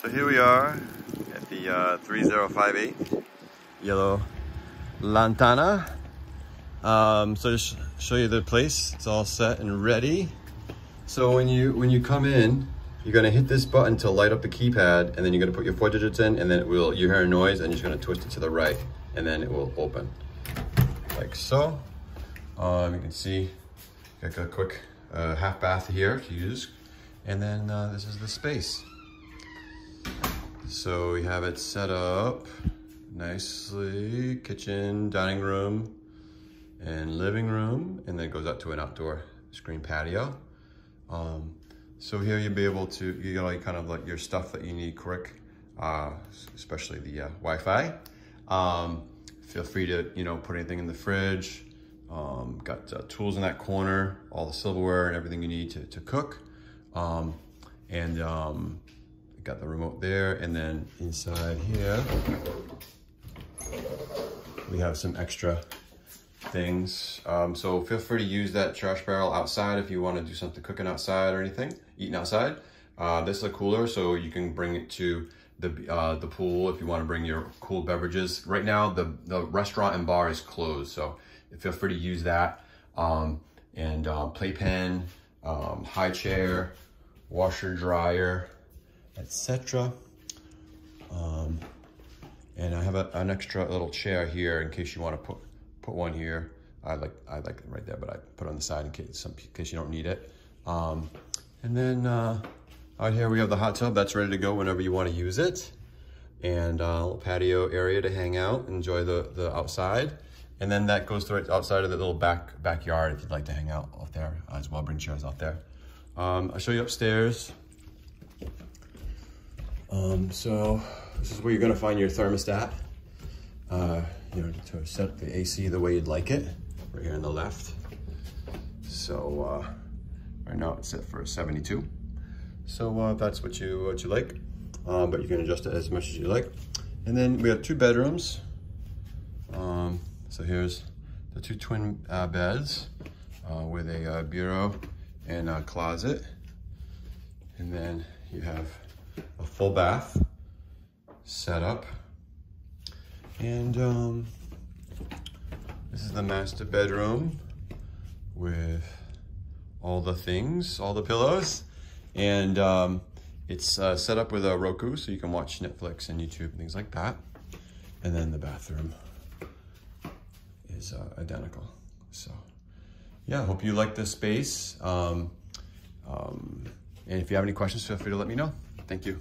So here we are at the uh, 3058 Yellow Lantana. Um, so just show you the place. It's all set and ready. So when you when you come in, you're gonna hit this button to light up the keypad, and then you're gonna put your four digits in, and then it will you hear a noise, and you're just gonna twist it to the right, and then it will open like so. Um, you can see got a quick uh, half bath here to use, and then uh, this is the space. So we have it set up nicely, kitchen, dining room, and living room, and then it goes out to an outdoor screen patio. Um, so here you'll be able to, you got like kind of like your stuff that you need quick, uh, especially the uh, Wi-Fi. Um, feel free to, you know, put anything in the fridge. Um, got uh, tools in that corner, all the silverware and everything you need to, to cook. Um, and um, got the remote there. And then inside here, we have some extra things. Um, so feel free to use that trash barrel outside if you want to do something cooking outside or anything, eating outside. Uh, this is a cooler, so you can bring it to the uh, the pool if you want to bring your cool beverages. Right now, the, the restaurant and bar is closed, so feel free to use that. Um, and uh, playpen, um, high chair, washer, dryer, etc. Um, and I have a, an extra little chair here in case you want to put put one here. I like I like it right there, but I put it on the side in case some in case you don't need it. Um, and then uh, out here we have the hot tub that's ready to go whenever you want to use it, and uh, a little patio area to hang out, enjoy the the outside. And then that goes right outside of the little back backyard if you'd like to hang out out there as well. Bring chairs out there. Um, I'll show you upstairs. Um, so this is where you're gonna find your thermostat. Uh, you know, to set the AC the way you'd like it, right here on the left. So uh, right now it's set for 72. So uh, that's what you what you like, uh, but you can adjust it as much as you like. And then we have two bedrooms. Um, so here's the two twin uh, beds uh, with a uh, bureau and a closet. And then you have a full bath set up. And um, this is the master bedroom with all the things, all the pillows. And um, it's uh, set up with a Roku so you can watch Netflix and YouTube and things like that. And then the bathroom is uh, identical. So yeah, hope you like this space. Um, um, and if you have any questions, feel free to let me know. Thank you.